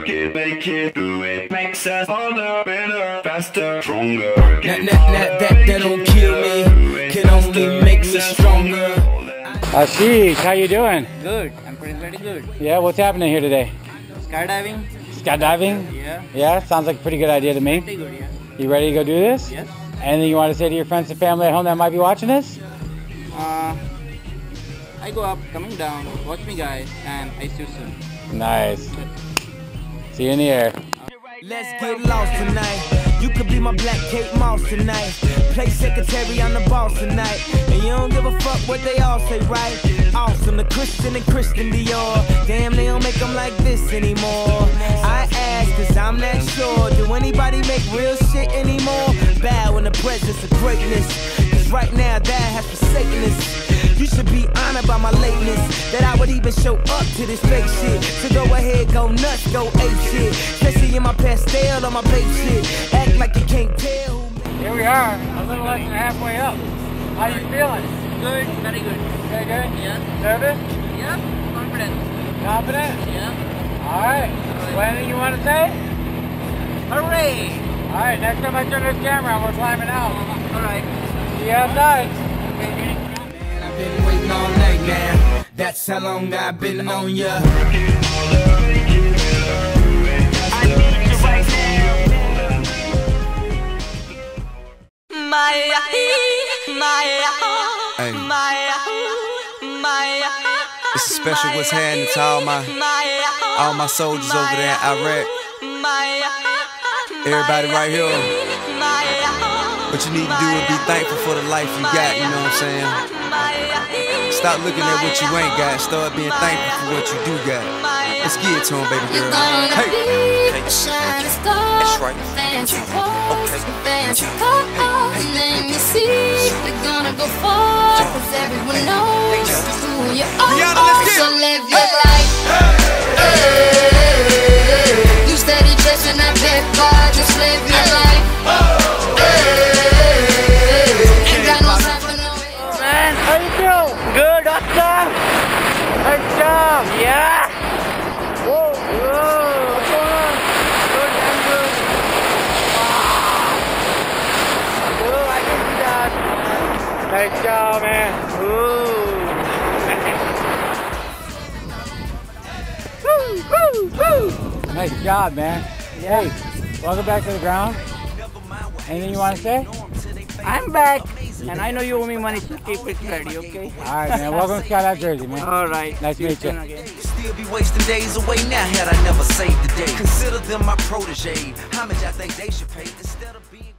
work it, make it, do it. Makes us harder, better, faster, stronger. That, that, that, that, that don't kill me, can only make us stronger. Ashesh, how you doing? Good. I'm pretty pretty good. Yeah, what's happening here today? Skydiving? Skydiving? Yeah. Yeah, sounds like a pretty good idea to me. Pretty good, yeah. You ready to go do this? Yes. Anything you want to say to your friends and family at home that might be watching this? Uh, I go up, coming down. Watch me, guys, and I see you soon. Nice. See you in the air. Let's get lost tonight. You could be my black Kate Moss tonight. Play secretary on the tonight. And you don't give a fuck what they all say, right? Awesome, the Christian and Christian Dior. Damn, they don't make them like this anymore. I ask, cause I'm not sure. Do anybody make real shit anymore? Bow in the presence of greatness. Cause right now, that has forsaken us. You should be honored by my lateness. That I would even show up to this fake shit. So go ahead, go nuts, go ape shit. Especially in my Pastelle or my Bape shit. Act like you can't tell who Here we are, a little less than halfway up. How you feeling? Good, very good. Very good? Yeah. Nervous? Yeah, confident. Confident? Yeah. Alright. Anything you want to say? Hooray! Alright, next time I turn this camera on, we're climbing out. Alright. See you outside. I've been waiting all night now. That's how long I've been on ya. Hey. It's a special what's happening to all my all my soldiers over there in Iraq. Everybody right here. What you need to do is be thankful for the life you got, you know what I'm saying? Stop looking at what you ain't got, start being thankful for what you do got. Let's get it to him, baby girl. Hey! That's right. Fancy clothes, fancy cars, and Good. Yeah. Whoa, whoa. What's? Good, I'm good. Do that. Nice job, man. Ooh. woo, woo, woo. Nice job, man. Hey, welcome back to the ground. Anything you want to say? I'm back, and I know you owe me money, so keep it ready, okay? All right, man. Welcome to Skydive Jersey, man. Alright. Nice to meet you. again. Still be wasting days away now had I never saved the day. Consider them my protege. How much I think they should pay instead of being